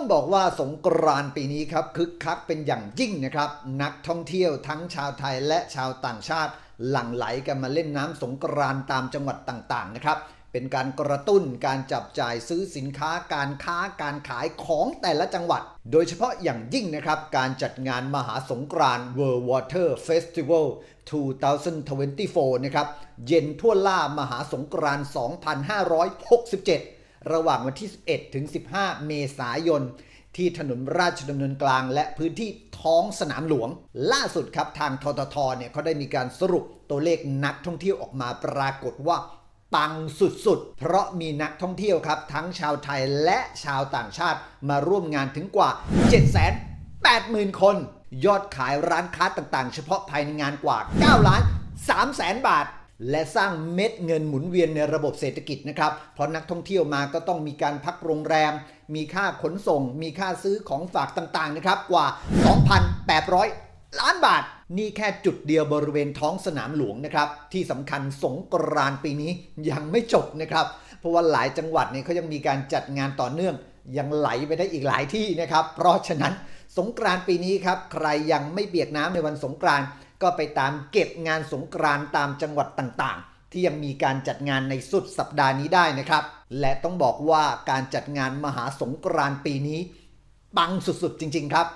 ต้องบอกว่าสงกรานต์ปีนี้ครับคึกคักเป็นอย่างยิ่งนะครับ นักท่องเที่ยวทั้งชาวไทยและชาวต่างชาติ หลั่งไหลกันมาเล่นน้ำสงกรานต์ตามจังหวัดต่างๆนะครับ เป็นการกระตุ้นการจับจ่ายซื้อสินค้าการค้าการขายของแต่ละจังหวัด โดยเฉพาะอย่างยิ่งนะครับ การจัดงานมหาสงกรานต์ World Water Festival 2024 นะครับ เย็นทั่วล่ามหาสงกรานต์ 2567 ระหว่างวันที่ 11 ถึง 15 เมษายน ที่ถนนราชดำเนินกลาง และพื้นที่ท้องสนามหลวง ล่าสุดครับทางทททเนี่ยเขาได้มีการสรุปตัวเลขนักท่องเที่ยวออกมาปรากฏว่าปังสุดๆ เพราะมีนักท่องเที่ยวครับ ทั้งชาวไทยและชาวต่างชาติมาร่วมงานถึงกว่า 780,000 คน ยอดขายร้านค้าต่างๆ เฉพาะภายในงานกว่า 9 ล้าน3แสนบาท และสร้างเม็ดเงินหมุนเวียนในระบบเศรษฐกิจนะครับ เพราะนักท่องเที่ยวมาก็ต้องมีการพักโรงแรม มีค่าขนส่ง มีค่าซื้อของฝากต่างๆนะครับ กว่า 2,800 ล้านบาท นี่แค่จุดเดียวบริเวณท้องสนามหลวงนะครับ ที่สำคัญสงกรานต์ปีนี้ยังไม่จบนะครับ เพราะว่าหลายจังหวัดเนี่ยเขายังมีการจัดงานต่อเนื่อง ยังไหลไปได้อีกหลายที่นะครับ เพราะฉะนั้นสงกรานต์ปีนี้ครับ ใครยังไม่เปียกน้ำในวันสงกรานต์ ก็ไปตามเก็บงานสงกรานต์ตามจังหวัดต่างๆ ที่ยังมีการจัดงานในสุดสัปดาห์นี้ได้นะครับ และต้องบอกว่าการจัดงานมหาสงกรานต์ปีนี้ ปังสุดๆจริง ๆ ครับ